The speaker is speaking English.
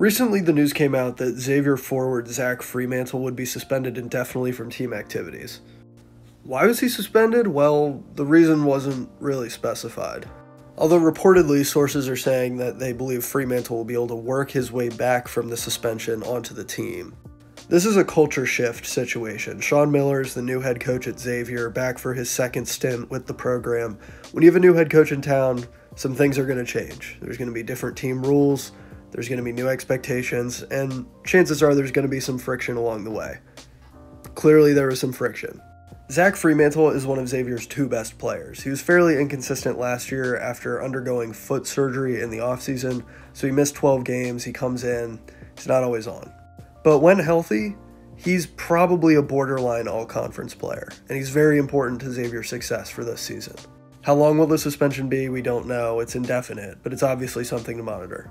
Recently, the news came out that Xavier forward Zach Freemantle would be suspended indefinitely from team activities. Why was he suspended? Well, the reason wasn't really specified. Although reportedly, sources are saying that they believe Freemantle will be able to work his way back from the suspension onto the team. This is a culture shift situation. Sean Miller is the new head coach at Xavier, back for his second stint with the program. When you have a new head coach in town, some things are going to change. There's going to be different team rules, there's going to be new expectations, and chances are there's going to be some friction along the way. Clearly, there was some friction. Zach Freemantle is one of Xavier's two best players. He was fairly inconsistent last year after undergoing foot surgery in the offseason, so he missed 12 games. He comes in, he's not always on. But when healthy, he's probably a borderline all conference player, and he's very important to Xavier's success for this season. How long will the suspension be? We don't know. It's indefinite, but it's obviously something to monitor.